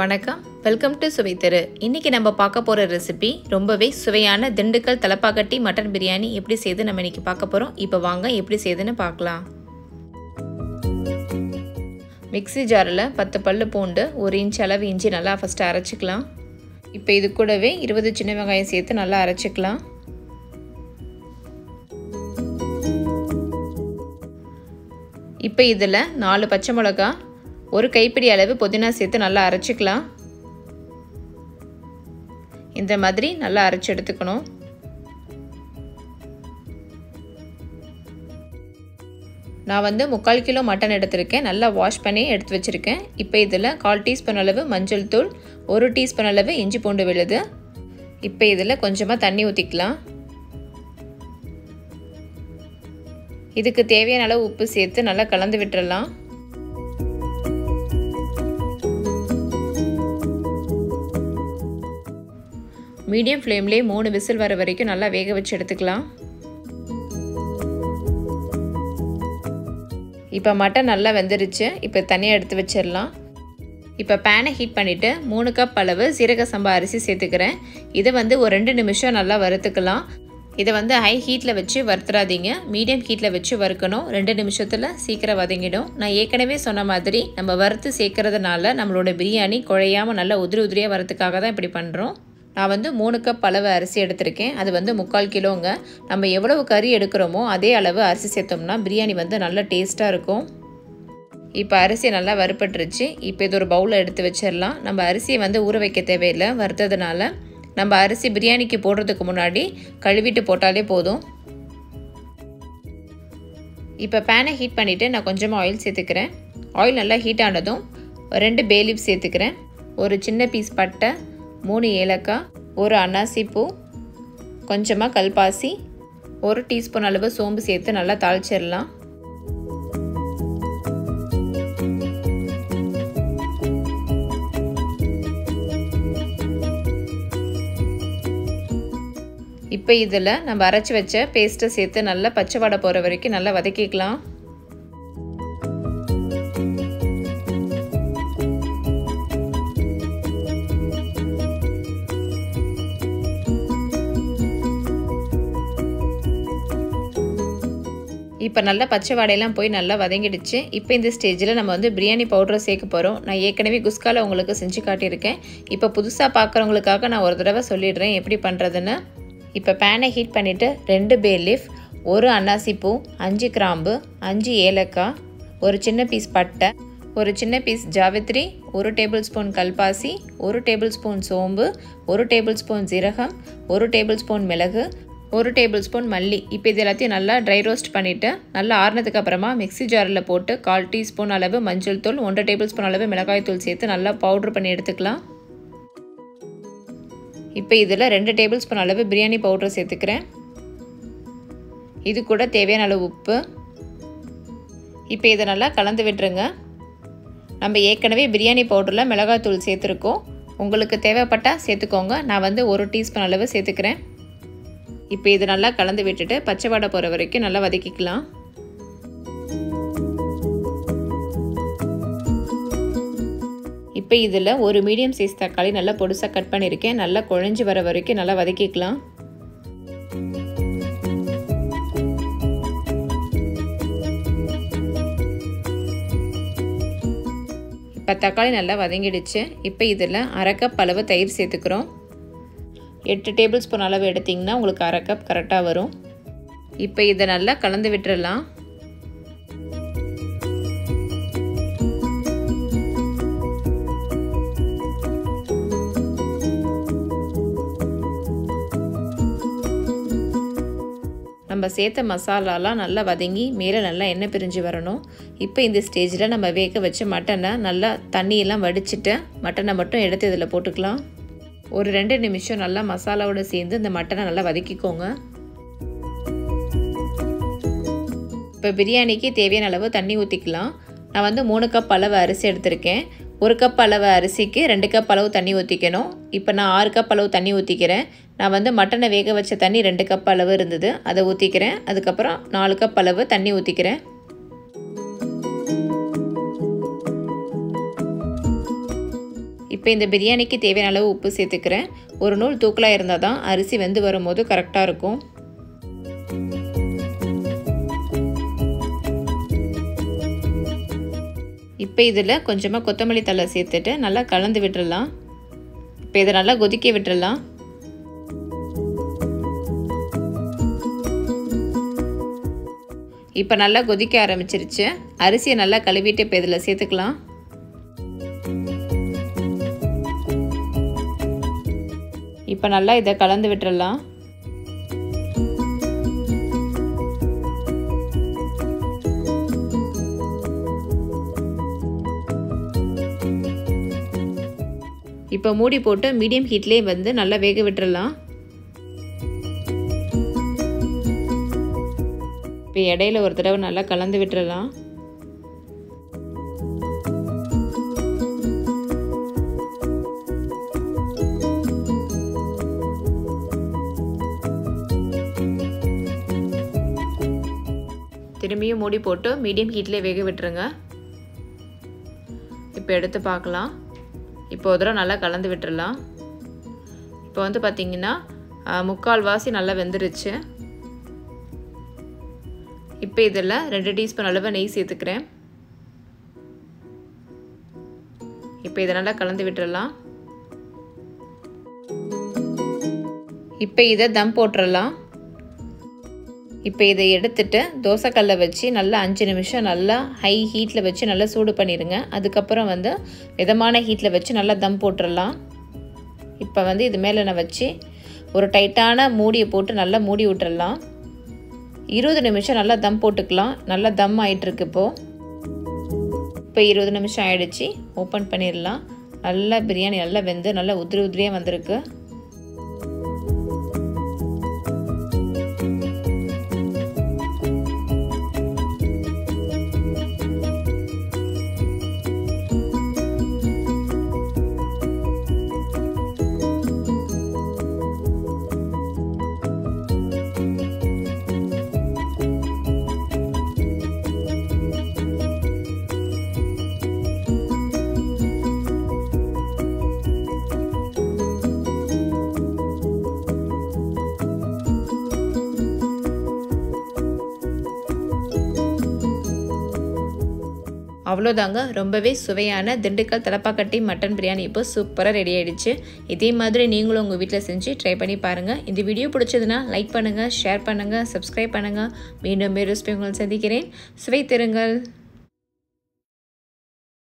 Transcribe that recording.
வணக்கம். Welcome to சுவை தெரு. இன்னைக்கு நம்ம பார்க்க போகிற ரெசிபி ரொம்பவே சுவையான திண்டுக்கல் தலப்பாக்கட்டி மட்டன் பிரியாணி எப்படி செய்து நம்ம இன்றைக்கி பார்க்க போகிறோம் இப்போ வாங்க எப்படி செய்யுதுன்னு பார்க்கலாம். மிக்ஸி ஜாரில் பத்து பல்லு பூண்டு ஒரு இன்ச் அளவு இஞ்சி நல்லா ஃபஸ்ட்டு அரைச்சிக்கலாம். இப்போ இது கூடவே இருபது சின்ன வெங்காயம் சேர்த்து நல்லா அரைச்சிக்கலாம். இப்போ இதில் நாலு பச்சை மிளகா ஒரு கைப்பிடி அளவு புதினா சேர்த்து நல்லா அரைச்சிக்கலாம். இந்த மாதிரி நல்லா அரைச்சி எடுத்துக்கணும். நான் வந்து முக்கால் கிலோ மட்டன் எடுத்திருக்கேன். நல்லா வாஷ் பண்ணி எடுத்து வச்சுருக்கேன். இப்போ இதில் கால் டீஸ்பூன் அளவு மஞ்சள் தூள் ஒரு டீஸ்பூன் அளவு இஞ்சி பூண்டு விழுது. இப்போ இதில் கொஞ்சமாக தண்ணி ஊற்றிக்கலாம் இதுக்கு தேவையான அளவு உப்பு சேர்த்து நல்லா கலந்து விட்டுறலாம். மீடியம் ஃப்ளேம்லேயே மூணு விசில் வர வரைக்கும் நல்லா வேக வச்சு எடுத்துக்கலாம். இப்போ மட்டன் நல்லா வெந்துருச்சு. இப்போ தனியாக எடுத்து வச்சிடலாம். இப்போ பேனை ஹீட் பண்ணிவிட்டு மூணு கப் அளவு சீரக சம்பா அரிசி சேர்த்துக்கிறேன். இதை வந்து ஒரு ரெண்டு நிமிஷம் நல்லா வறுத்துக்கலாம். இதை வந்து ஹை ஹீட்டில் வச்சு வறுத்துறாதீங்க. மீடியம் ஹீட்டில் வச்சு வறுக்கணும். ரெண்டு நிமிஷத்தில் சீக்கிரம் வதங்கிடும். நான் ஏற்கனவே சொன்ன மாதிரி நம்ம வறுத்து சேர்க்கறதுனால நம்மளோட பிரியாணி குழையாமல் நல்லா உதிரி உதிரியாக வரத்துக்காக தான் இப்படி பண்ணுறோம் நான் வந்து மூணு கப் அளவு அரிசி எடுத்திருக்கேன். அது வந்து முக்கால் கிலோங்க. நம்ம எவ்வளவு கறி எடுக்கிறோமோ அதே அளவு அரிசி சேர்த்தோம்னா பிரியாணி வந்து நல்ல டேஸ்ட்டாக இருக்கும். இப்போ அரிசி நல்லா வறுப்பட்டுருச்சு இப்போ இது ஒரு பவுலில் எடுத்து வச்சிடலாம். நம்ம அரிசியை வந்து ஊற வைக்க தேவையில்லை. வறுத்ததுனால நம்ம அரிசி பிரியாணிக்கு போடுறதுக்கு முன்னாடி கழுவிட்டு போட்டாலே போதும். இப்போ பேனை ஹீட் பண்ணிவிட்டு நான் கொஞ்சமாக ஆயில் சேர்த்துக்கிறேன். ஆயில் நல்லா ஹீட் ஆனதும் ரெண்டு பேலீப் சேர்த்துக்கிறேன். ஒரு சின்ன பீஸ் பட்டை மூணு ஏலக்காய் ஒரு அன்னாசிப்பூ கொஞ்சமாக கல்பாசி ஒரு டீஸ்பூன் அளவு சோம்பு சேர்த்து நல்லா தாளிச்சிடலாம். இப்போ இதில் நம்ம அரைச்சி வச்ச பேஸ்ட்டை சேர்த்து நல்லா பச்சை வடை போகிற வரைக்கும் நல்லா வதக்கிக்கலாம். இப்போ நல்லா பச்சை வாடையெல்லாம் போய் நல்லா வதங்கிடுச்சு. இப்போ இந்த ஸ்டேஜில் நம்ம வந்து பிரியாணி பவுடரை சேர்க்க போகிறோம் நான் ஏற்கனவே குஸ்காவில் உங்களுக்கு செஞ்சு காட்டியிருக்கேன். இப்போ புதுசாக பார்க்குறவங்களுக்காக நான் ஒரு தடவை சொல்லிடுறேன் எப்படி பண்ணுறதுன்னு இப்போ பேனை ஹீட் பண்ணிவிட்டு ரெண்டு பே லீஃப் ஒரு அன்னாசி பூ அஞ்சு கிராம்பு அஞ்சு ஏலக்காய் ஒரு சின்ன பீஸ் பட்டை ஒரு சின்ன பீஸ் ஜாவித்ரி ஒரு டேபிள் ஸ்பூன் கல்பாசி ஒரு டேபிள் ஸ்பூன் சோம்பு ஒரு டேபிள் ஸ்பூன் ஜீரகம் ஒரு டேபிள் ஸ்பூன் மிளகு ஒரு டேபிள் ஸ்பூன் மல்லி. இப்போ இது எல்லாத்தையும் நல்லா ட்ரை ரோஸ்ட் பண்ணிவிட்டு நல்லா ஆறுனதுக்கு அப்புறமா மிக்ஸி ஜாரில் போட்டு கால் டீஸ்பூன் அளவு மஞ்சள் தூள் ஒன்றரை டேபிள் ஸ்பூன் அளவு மிளகாய் தூள் சேர்த்து நல்லா பவுட்ரு பண்ணி எடுத்துக்கலாம். இப்போ இதில் ரெண்டு டேபிள் ஸ்பூன் அளவு பிரியாணி பவுட்ரு சேர்த்துக்கிறேன். இது கூட தேவையான அளவு உப்பு. இப்போ இதை நல்லா கலந்து விட்டுருங்க. நம்ம ஏற்கனவே பிரியாணி பவுடரில் மிளகாய் தூள் சேர்த்துருக்கோம். உங்களுக்கு தேவைப்பட்டால் சேர்த்துக்கோங்க. நான் வந்து ஒரு டீஸ்பூன் அளவு சேர்த்துக்கிறேன். இப்போ இது நல்லா கலந்து விட்டுட்டு பச்சை வடை போகிற வரைக்கும் நல்லா வதக்கிக்கலாம். இப்போ இதில் ஒரு மீடியம் சைஸ் தக்காளி நல்லா பொடுசாக கட் பண்ணியிருக்கேன். நல்லா குழஞ்சி வர வரைக்கும் நல்லா வதக்கிக்கலாம். இப்போ தக்காளி நல்லா வதங்கிடுச்சு. இப்போ இதில் அரைக்கப் அளவு தயிர் சேர்த்துக்கிறோம். எட்டு டேபிள் ஸ்பூன் அளவு எடுத்திங்கன்னா உங்களுக்கு அரை கப் கரெக்டாக வரும். இப்போ இதை நல்லா கலந்து விட்டுறலாம். நம்ம சேர்த்த மசாலாலாம் நல்லா வதங்கி மேலே நல்லா எண்ணெய் பிரிஞ்சு வரணும். இப்போ இந்த ஸ்டேஜில் நம்ம வேக வச்ச மட்டனை நல்லா தண்ணியெல்லாம் வடிச்சிட்டு மட்டனை மட்டும் எடுத்து இதில் போட்டுக்கலாம். ஒரு ரெண்டு நிமிஷம் நல்லா மசாலாவோடு சேர்ந்து இந்த மட்டனை நல்லா வதக்கிக்கோங்க. இப்போ பிரியாணிக்கு தேவையான அளவு தண்ணி ஊற்றிக்கலாம் நான் வந்து மூணு கப் அளவு அரிசி எடுத்திருக்கேன். ஒரு கப் அளவு அரிசிக்கு ரெண்டு கப் அளவு தண்ணி ஊற்றிக்கணும் இப்போ நான் ஆறு கப் அளவு தண்ணி ஊற்றிக்கிறேன் நான் வந்து மட்டனை வேக வச்ச தண்ணி ரெண்டு கப் அளவு இருந்தது. அதை ஊற்றிக்கிறேன் அதுக்கப்புறம் நாலு கப் அளவு தண்ணி ஊற்றிக்கிறேன் இப்போ இந்த பிரியாணிக்கு தேவையான அளவு உப்பு சேர்த்துக்கிறேன். ஒரு நூல் தூக்கலாக இருந்தால் தான் அரிசி வெந்து வரும்போது கரெக்டாக இருக்கும். இப்போ இதில் கொஞ்சமாக கொத்தமல்லி தழை சேர்த்துட்டு நல்லா கலந்து விட்டுடலாம். இப்போ இதை நல்லா கொதிக்க விட்டுடலாம். இப்போ நல்லா கொதிக்க ஆரம்பிச்சிருச்சு. அரிசியை நல்லா கழுவிட்டு இப்போ இதில் சேர்த்துக்கலாம். இப்போ நல்லா இதை கலந்து விட்டுறலாம். இப்போ மூடி போட்டு மீடியம் ஹீட்லேயே வந்து நல்லா வேக விட்டுறலாம். இப்போ இடையில ஒரு தடவை நல்லா கலந்து விட்டுறலாம். மூடி போட்டு மீடியம் ஹீட்லேயே வேக விட்டுருங்க. இப்போ எடுத்து பார்க்கலாம் இப்போ ஒரு தடவை நல்லா கலந்து விட்டுறலாம். இப்போ வந்து பார்த்திங்கன்னா முக்கால் வாசி நல்லா வெந்துருச்சு. இப்போ இதில் ரெண்டு டீஸ்பூன் அளவு நெய் சேர்த்துக்கிறேன். இப்போ இதை நல்லா கலந்து விட்டுடலாம் இப்போ இதை தம் போட்டுடலாம் இப்போ இதை எடுத்துட்டு தோசைக்கல்லை வச்சு நல்லா அஞ்சு நிமிஷம் நல்லா ஹை ஹீட்டில் வச்சு நல்லா சூடு பண்ணிடுங்க. அதுக்கப்புறம் வந்து மிதமான ஹீட்டில் வச்சு நல்லா தம் போட்டுடலாம். இப்போ வந்து இது மேலே நான் வச்சு ஒரு டைட்டான மூடியை போட்டு நல்லா மூடி விட்டுடலாம். இருபது நிமிஷம் நல்லா தம் போட்டுக்கலாம். நல்லா தம் ஆகிட்டுருக்கு இப்போது இப்போ இருபது நிமிஷம் ஆகிடுச்சு ஓப்பன் பண்ணிடலாம். நல்லா பிரியாணி நல்லா வெந்து நல்லா உதிரி உதிரியாக வந்திருக்கு. அவ்வளோதாங்க. ரொம்பவே சுவையான திண்டுக்கல் தலப்பாக்கட்டி மட்டன் பிரியாணி இப்போ சூப்பராக ரெடி ஆகிடுச்சு இதே மாதிரி நீங்களும் உங்கள் வீட்டில் செஞ்சு ட்ரை பண்ணி பாருங்கள் இந்த வீடியோ பிடிச்சதுன்னா லைக் பண்ணுங்கள் ஷேர் பண்ணுங்கள் சப்ஸ்கிரைப் பண்ணுங்கள் மீண்டும் மேலும் உங்களை சந்திக்கிறேன். சுவை திருங்கள்.